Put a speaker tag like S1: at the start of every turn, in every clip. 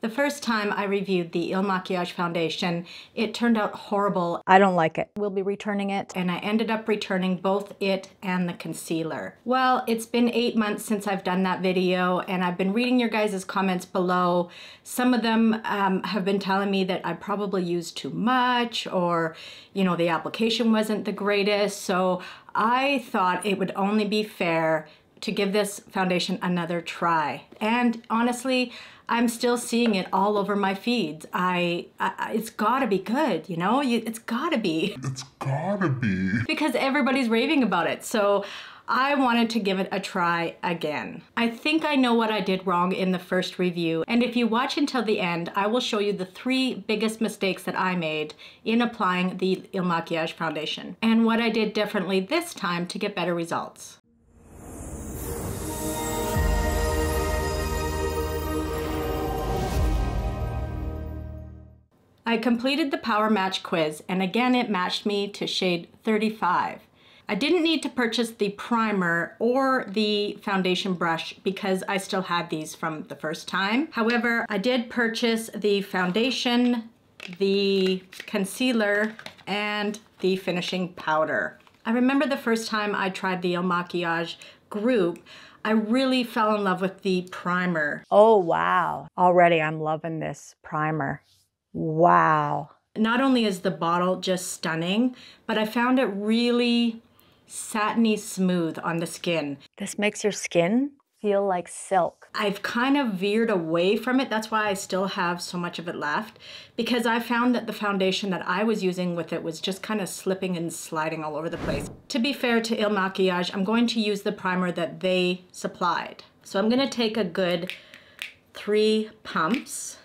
S1: The first time I reviewed the Il Makiage foundation, it turned out horrible.
S2: I don't like it. We'll be returning it.
S1: And I ended up returning both it and the concealer. Well, it's been eight months since I've done that video and I've been reading your guys' comments below. Some of them um, have been telling me that I probably used too much or, you know, the application wasn't the greatest. So I thought it would only be fair to give this foundation another try. And honestly, I'm still seeing it all over my feeds. I, I it's gotta be good, you know? You, it's gotta be.
S3: It's gotta be.
S1: Because everybody's raving about it. So I wanted to give it a try again. I think I know what I did wrong in the first review, and if you watch until the end, I will show you the three biggest mistakes that I made in applying the Il Makiage foundation, and what I did differently this time to get better results. I completed the power match quiz and again it matched me to shade 35. I didn't need to purchase the primer or the foundation brush because I still had these from the first time. However, I did purchase the foundation, the concealer, and the finishing powder. I remember the first time I tried the Il Makiage group, I really fell in love with the primer.
S2: Oh, wow. Already I'm loving this primer. Wow.
S1: Not only is the bottle just stunning, but I found it really satiny smooth on the skin.
S2: This makes your skin feel like silk.
S1: I've kind of veered away from it. That's why I still have so much of it left because I found that the foundation that I was using with it was just kind of slipping and sliding all over the place. To be fair to Il Makiage, I'm going to use the primer that they supplied. So I'm going to take a good three pumps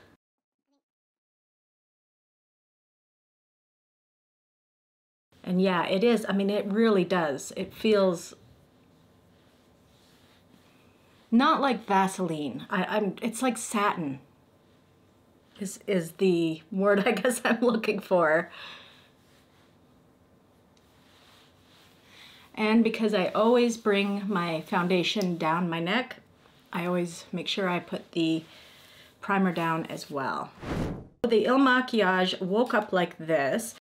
S1: And yeah, it is. I mean, it really does. It feels not like Vaseline. I, I'm. It's like satin. Is is the word I guess I'm looking for. And because I always bring my foundation down my neck, I always make sure I put the primer down as well. The Il Makiage woke up like this.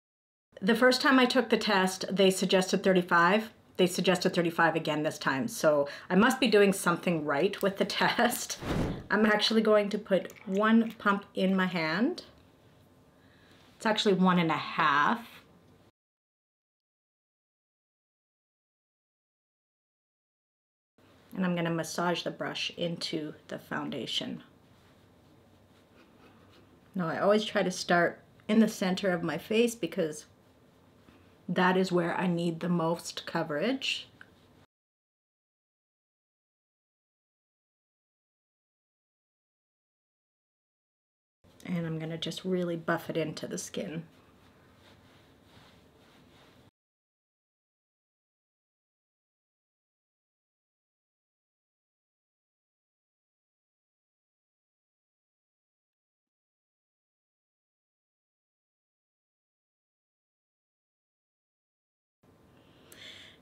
S1: The first time I took the test, they suggested 35. They suggested 35 again this time. So I must be doing something right with the test. I'm actually going to put one pump in my hand. It's actually one and a half. And I'm gonna massage the brush into the foundation. Now I always try to start in the center of my face because that is where I need the most coverage. And I'm to just really buff it into the skin.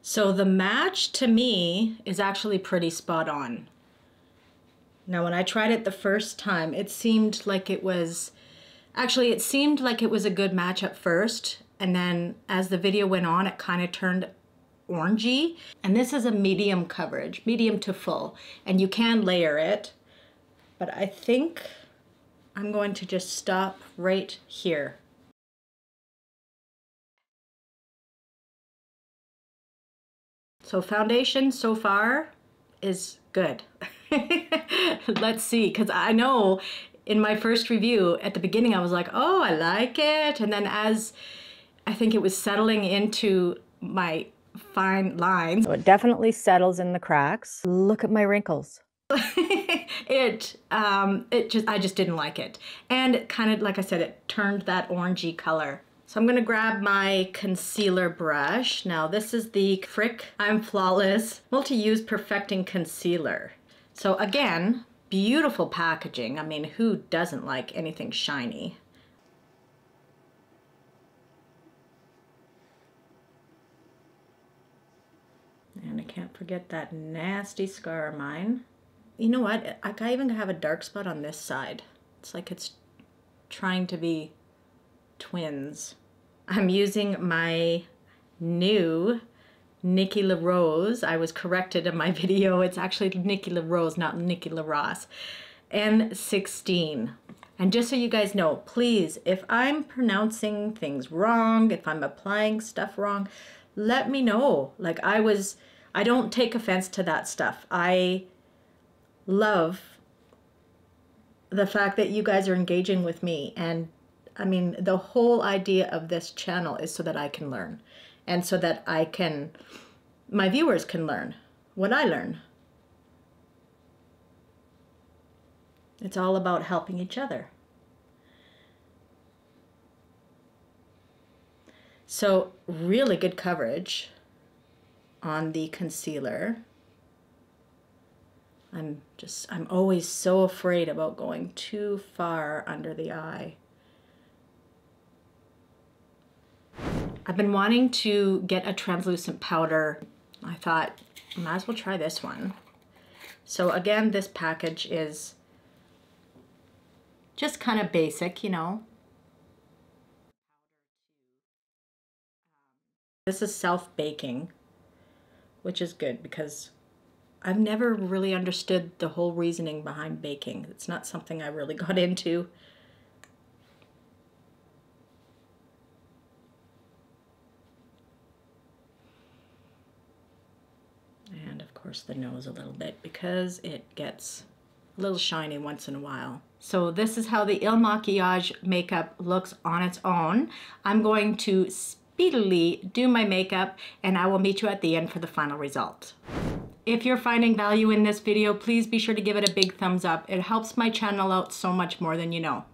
S1: So the match to me is actually pretty spot on. Now when I tried it the first time, it seemed like it was, actually it seemed like it was a good match at first. And then as the video went on, it kind of turned orangey. And this is a medium coverage, medium to full. And you can layer it, but I think I'm going to just stop right here. So foundation so far is good. Let's see, because I know in my first review at the beginning I was like, oh, I like it. And then as I think it was settling into my fine lines.
S2: So it definitely settles in the cracks. Look at my wrinkles.
S1: it um it just I just didn't like it. And kind of like I said, it turned that orangey color. So I'm gonna grab my concealer brush. Now this is the Frick I'm Flawless Multi-Use Perfecting Concealer. So again, beautiful packaging. I mean, who doesn't like anything shiny? And I can't forget that nasty scar of mine. You know what? I even have a dark spot on this side. It's like it's trying to be twins. I'm using my new Nikki LaRose. I was corrected in my video. It's actually Nikki LaRose, not Nikki LaRosse. N16. And just so you guys know, please, if I'm pronouncing things wrong, if I'm applying stuff wrong, let me know. Like I was, I don't take offense to that stuff. I love the fact that you guys are engaging with me. And I mean, the whole idea of this channel is so that I can learn and so that I can, my viewers can learn what I learn. It's all about helping each other. So really good coverage on the concealer. I'm just, I'm always so afraid about going too far under the eye. I've been wanting to get a translucent powder. I thought, might as well try this one. So again, this package is just kind of basic, you know. This is self-baking, which is good because I've never really understood the whole reasoning behind baking. It's not something I really got into. Course the nose a little bit because it gets a little shiny once in a while. So this is how the Il Makiage makeup looks on its own. I'm going to speedily do my makeup and I will meet you at the end for the final result. If you're finding value in this video, please be sure to give it a big thumbs up. It helps my channel out so much more than you know.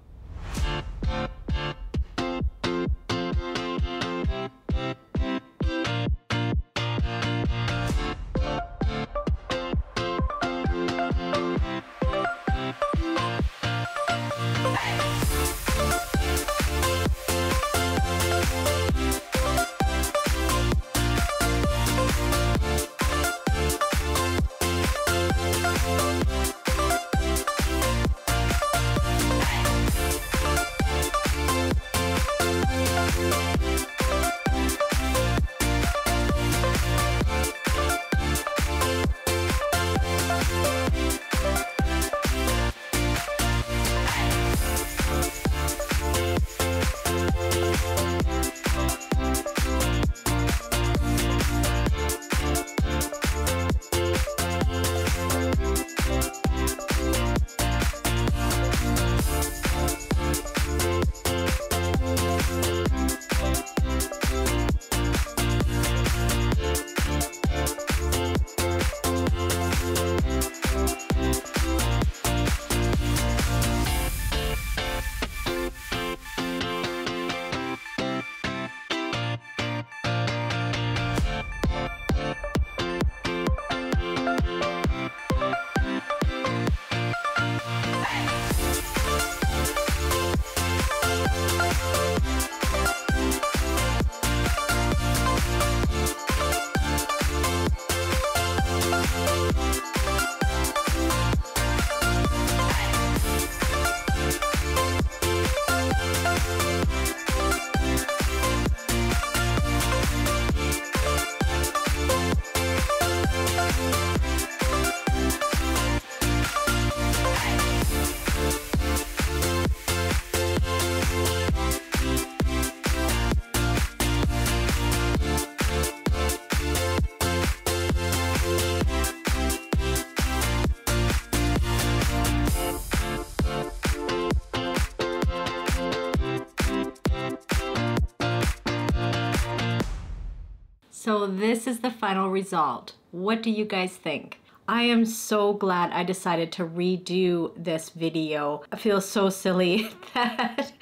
S1: So this is the final result. What do you guys think? I am so glad I decided to redo this video. I feel so silly that,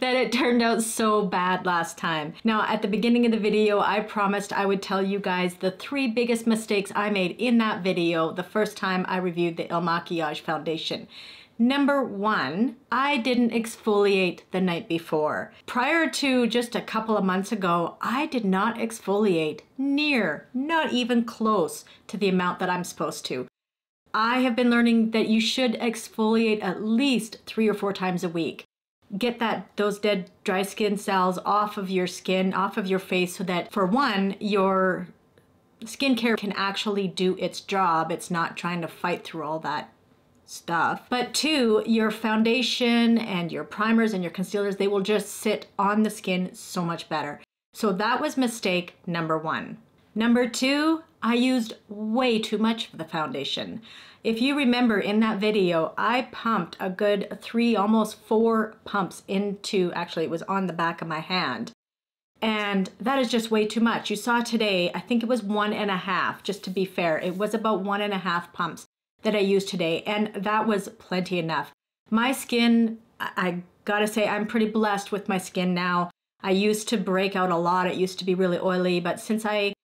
S1: that it turned out so bad last time. Now, at the beginning of the video, I promised I would tell you guys the three biggest mistakes I made in that video the first time I reviewed the Il Makiage foundation. Number one, I didn't exfoliate the night before. Prior to just a couple of months ago, I did not exfoliate near, not even close to the amount that I'm supposed to. I have been learning that you should exfoliate at least three or four times a week. Get that those dead dry skin cells off of your skin, off of your face, so that for one, your skincare can actually do its job. It's not trying to fight through all that stuff. But two, your foundation and your primers and your concealers, they will just sit on the skin so much better. So that was mistake number one. Number two, I used way too much of the foundation. If you remember in that video, I pumped a good three, almost four pumps into, actually it was on the back of my hand. And that is just way too much. You saw today, I think it was one and a half, just to be fair. It was about one and a half pumps that I used today, and that was plenty enough. My skin, I gotta say, I'm pretty blessed with my skin now. I used to break out a lot. It used to be really oily, but since I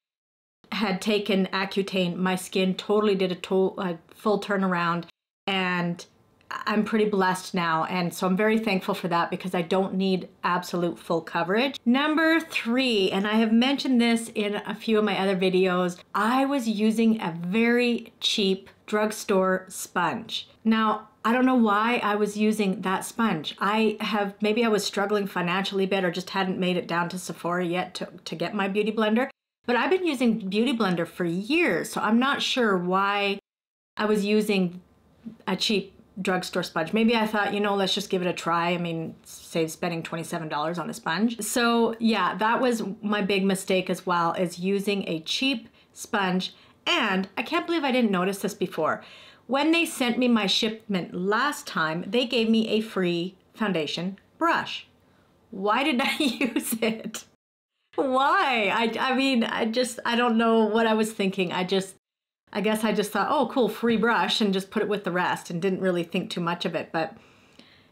S1: had taken Accutane, my skin totally did a, to- a full turnaround, and I'm pretty blessed now. And so I'm very thankful for that because I don't need absolute full coverage. Number three, and I have mentioned this in a few of my other videos, I was using a very cheap drugstore sponge. Now, I don't know why I was using that sponge. I have, maybe I was struggling financially a bit or just hadn't made it down to Sephora yet to, to get my Beauty Blender. But I've been using Beauty Blender for years, so I'm not sure why I was using a cheap drugstore sponge. Maybe I thought, you know, let's just give it a try. I mean, save spending $27 on a sponge. So yeah, that was my big mistake as well, is using a cheap sponge. And I can't believe I didn't notice this before. When they sent me my shipment last time, they gave me a free foundation brush. Why did I use it? Why? I, I mean, I just, I don't know what I was thinking. I just, I guess I just thought, oh, cool, free brush, and just put it with the rest and didn't really think too much of it. But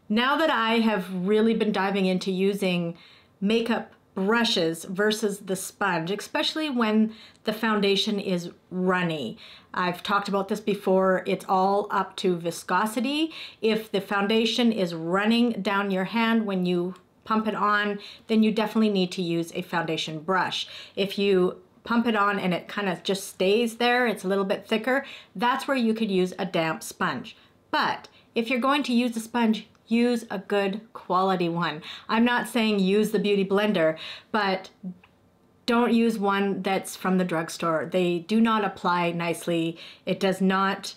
S1: now that I have really been diving into using makeup brushes versus the sponge, especially when the foundation is runny. I've talked about this before. It's all up to viscosity. If the foundation is running down your hand when you pump it on, then you definitely need to use a foundation brush. If you pump it on and it kind of just stays there, it's a little bit thicker, that's where you could use a damp sponge. But if you're going to use a sponge, use a good quality one. I'm not saying use the Beauty Blender, but don't use one that's from the drugstore. They do not apply nicely. It does not,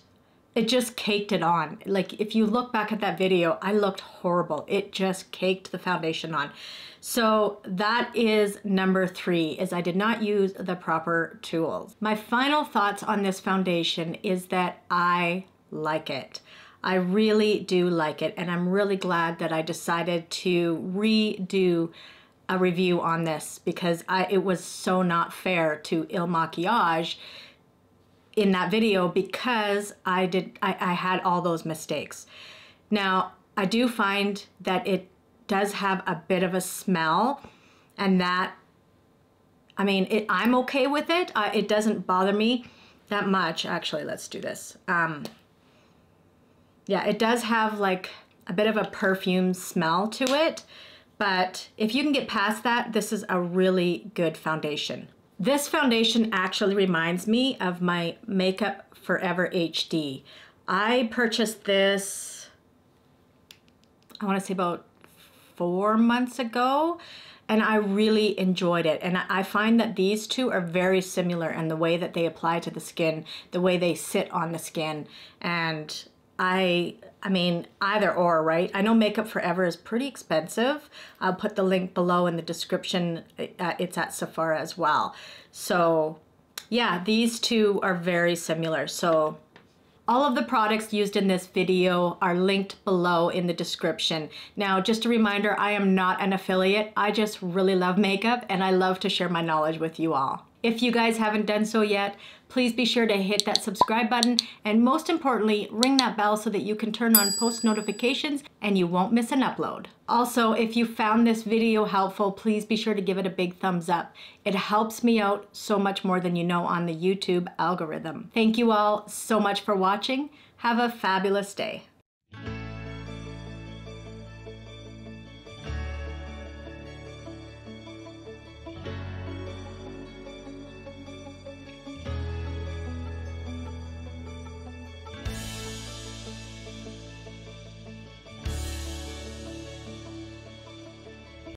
S1: it just caked it on. Like if you look back at that video, I looked horrible. It just caked the foundation on. So that is number three, is I did not use the proper tools. My final thoughts on this foundation is that I like it. I really do like it, and I'm really glad that I decided to redo a review on this because I, it was so not fair to Il Makiage in that video because I did I, I had all those mistakes. Now I do find that it does have a bit of a smell, and that I mean it, I'm okay with it. Uh, it doesn't bother me that much. Actually, let's do this. Um, yeah, it does have like a bit of a perfume smell to it, but if you can get past that, this is a really good foundation. This foundation actually reminds me of my Makeup Forever HD. I purchased this, I wanna say about four months ago, and I really enjoyed it. And I find that these two are very similar in the way that they apply to the skin, the way they sit on the skin, and I I mean either or right I know makeup forever is pretty expensive I'll put the link below in the description uh, it's at Sephora as well so yeah these two are very similar so all of the products used in this video are linked below in the description. Now, just a reminder, I am not an affiliate. I just really love makeup and I love to share my knowledge with you all. If you guys haven't done so yet, please be sure to hit that subscribe button and most importantly, ring that bell so that you can turn on post notifications and you won't miss an upload. Also, if you found this video helpful, please be sure to give it a big thumbs up. It helps me out so much more than you know on the YouTube algorithm. Thank you all so much for watching. Have a fabulous day.